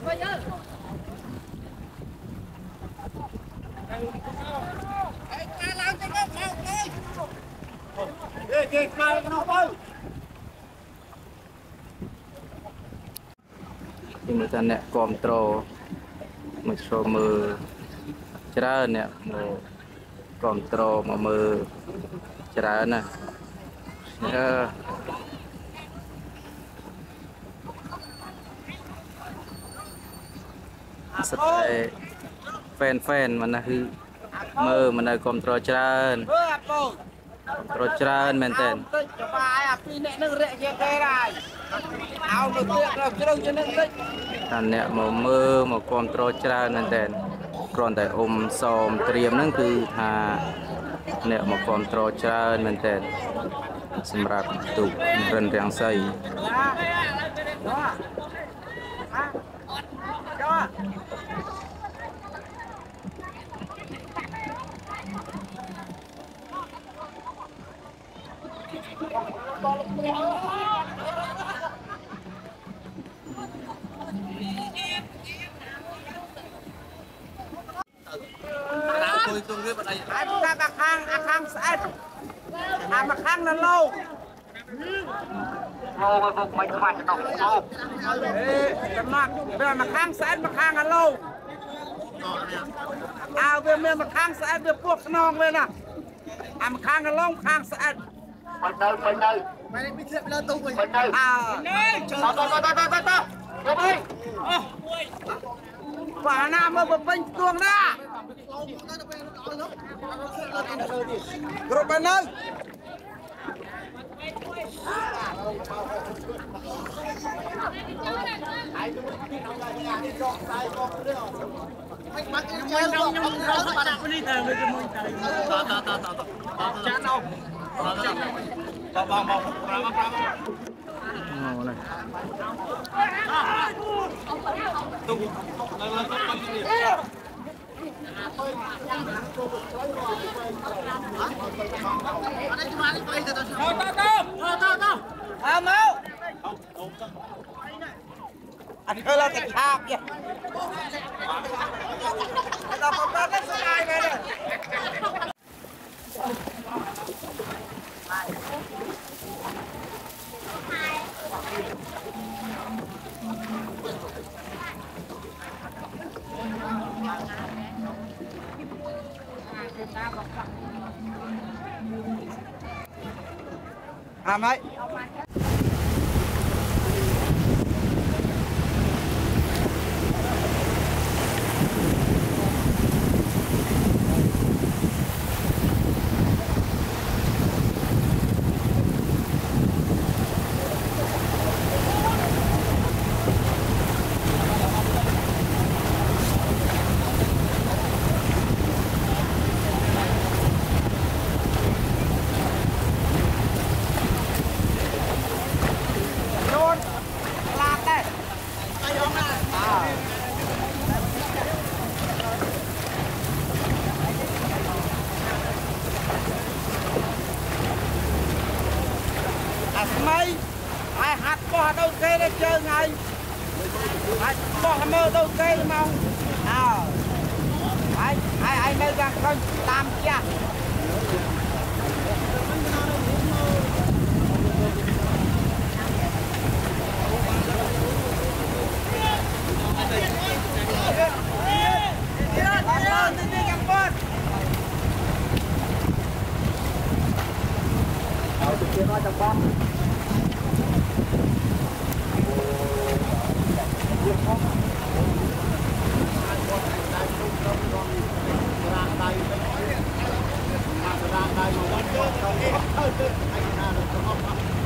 ខ្មៅក្នុងទៅខ្ញុំមើលថាអ្នកគ្រប់ត្រូលមកចូលមើលច្រើនអ្នកមកគ្រប់ត្រូលមកមើលច្រើនណាអឺ ស្ទើរ fan fan មិនណាគឺមើលមិននៅគ្រប់ត្រូលច្រើនធ្វើអាពូត្រូលច្រើនមែនតើតិចច្បាយអាពីរអ្នកនឹងរាក់ជាគេដែរអោទៅទៀតទៅជ្រៅជាងនឹងតិចថាអ្នកមកមើលមកគ្រប់ត្រូលច្រើនមែនតើគ្រាន់តែអ៊ុំសោមត្រៀមហ្នឹងគឺថាអ្នកមកគ្រប់ត្រូលច្រើនមែនតើសម្រាប់ទូករិនរាំងសី អាមកខាងអាខាងស្អែតអាមកខាងនៅលោអូយពុកមិនខ្វាច់ដល់អូអេចំណាក់វាមកខាងស្អែតមកខាងអាលោអើវាមានមកខាងស្អែតវាពោះខ្នងវាណាអាមកខាងអាឡងខាងស្អែតមិនទៅមិនទៅ Mày bị thiệt là tông rồi. À. Trời ơi. Tao tao tao tao tao. Ngọc ơi. Quả nào mà bập bênh tuồng ra. Rồi bên đây. Hãy subscribe cho kênh Ghiền Mì Gõ Để không bỏ lỡ những video hấp dẫn Adalah kecap ya. Kita pakai sungai mana? អាមហើយហើយហាត់បោះទៅគេទៅជើងហើយហើយបោះមើលទៅគេមកអើហើយហើយហើយនៅខាងក្រោយតាមចាស់ Oh, good. I can handle it.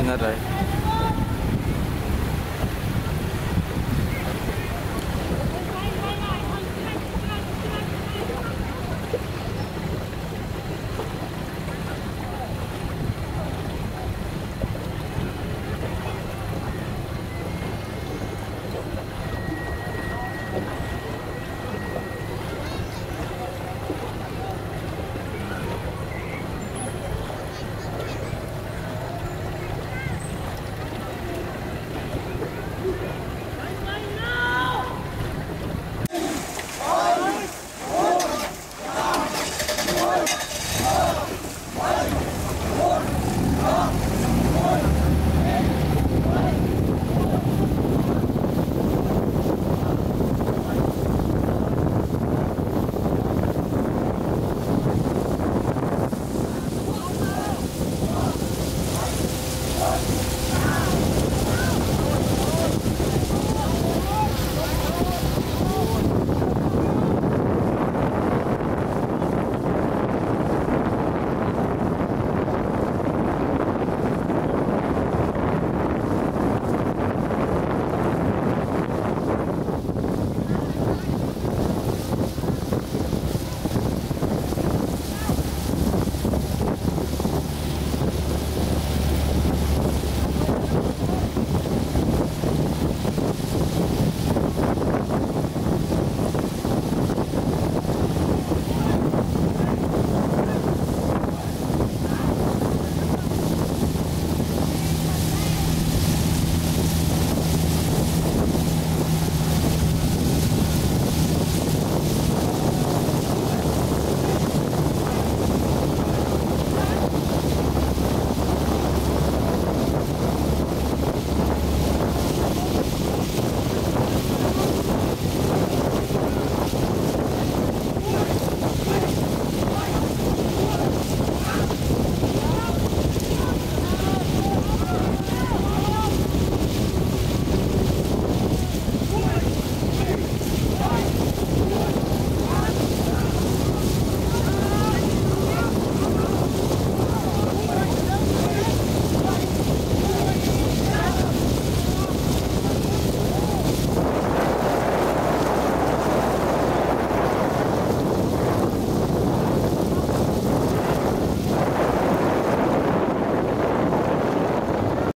इधर रहे